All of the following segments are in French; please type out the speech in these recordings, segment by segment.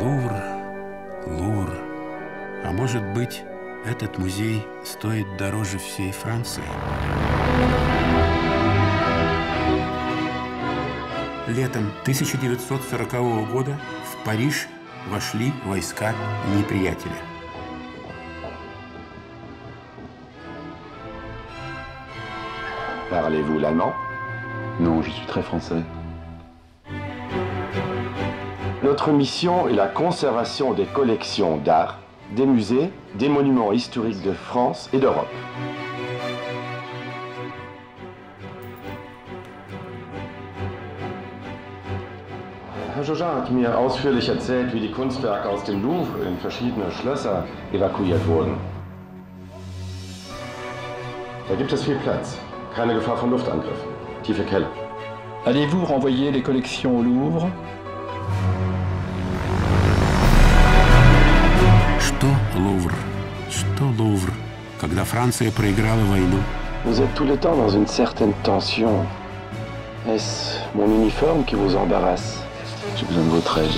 Лувр, Лувр. А может быть, этот музей стоит дороже всей Франции? Летом 1940 года в Париж вошли войска неприятеля. Parlez-vous l'allemand Non, je suis très français. Notre mission est la conservation des collections d'art, des musées, des monuments historiques de France et d'Europe. Herr Jojin hat mir ausführlich erzählt, wie die Kunstwerke aus dem Louvre in verschiedene Schlösser evakuiert wurden. Da gibt es viel Platz, keine Gefahr von Luftangriffen, tiefe Keller. Allez-vous renvoyer les collections au Louvre? Что Лувр? Когда Франция проиграла войну, Vous êtes tout le temps dans une certaine tension. Est-ce mon uniforme qui vous embarrasse J'ai besoin de votre aide.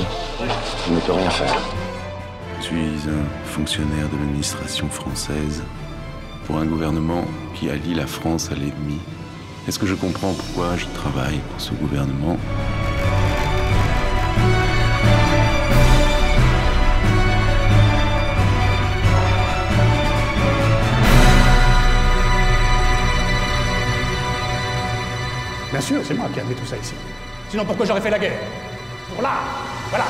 Je ne peux rien faire. Je suis un fonctionnaire de l'administration française pour un gouvernement qui allie la France à l'ennemi. Est-ce que je comprends pourquoi je travaille pour ce gouvernement Bien sûr, c'est moi qui ai amené tout ça ici. Sinon, pourquoi j'aurais fait la guerre? Pour là Voilà